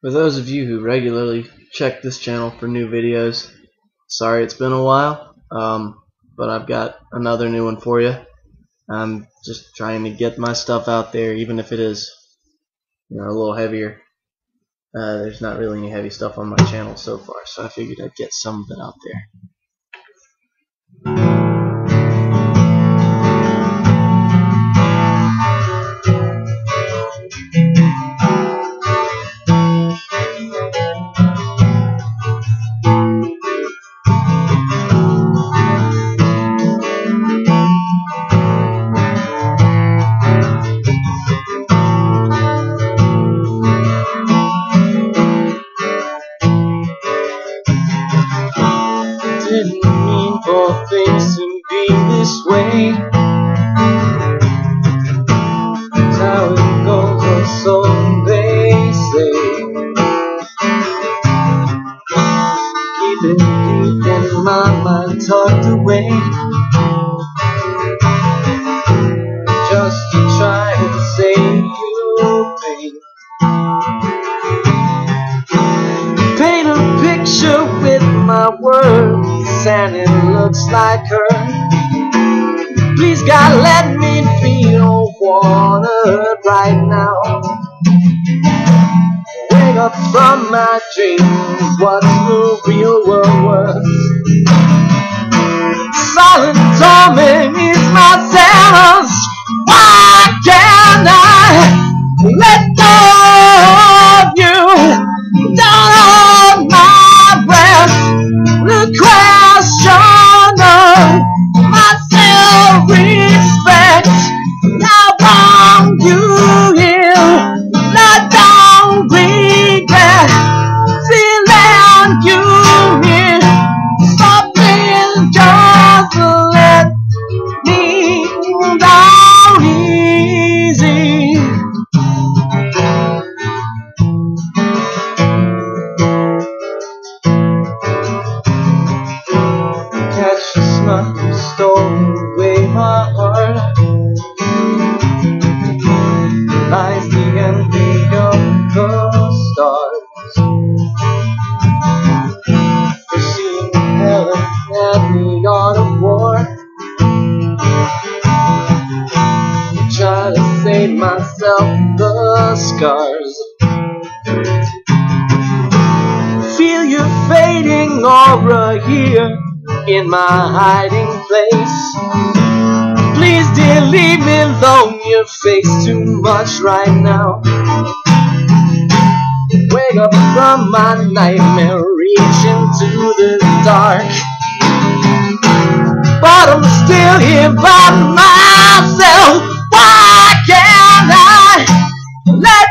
For those of you who regularly check this channel for new videos, sorry it's been a while, um, but I've got another new one for you. I'm just trying to get my stuff out there, even if it is, you know, a little heavier. Uh, there's not really any heavy stuff on my channel so far, so I figured I'd get some of it out there. Didn't mean for things to be this way. And it looks like her. Please, God, let me feel water right now. Wake up from my dreams, what's the real world worth? Silent torment is my sentence. Why can't I let myself the scars. Feel your fading aura here in my hiding place. Please, dear, leave me alone. You face too much right now. Wake up from my nightmare, reach into the dark. But I'm still here by myself. Let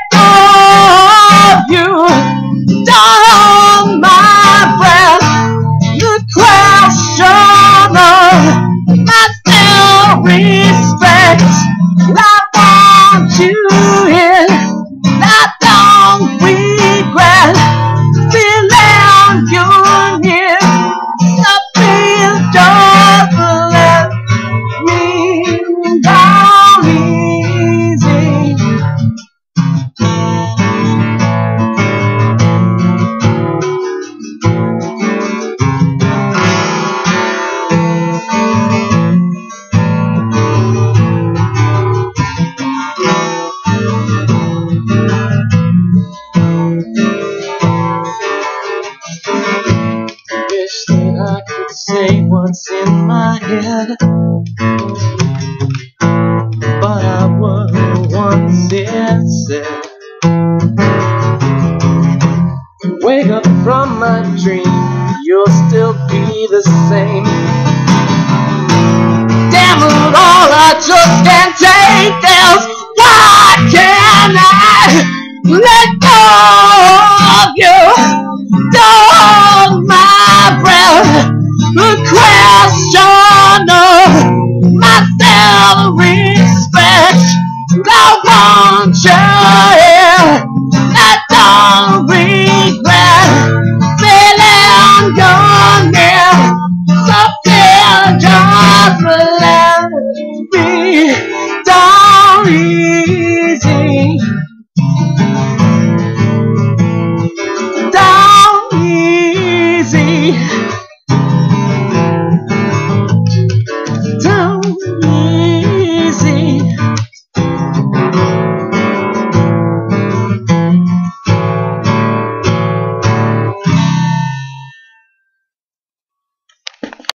say what's in my head, but I was once instead. Wake up from my dream, you'll still be the same. Damn it all, I just can't take this. Why can't I let I want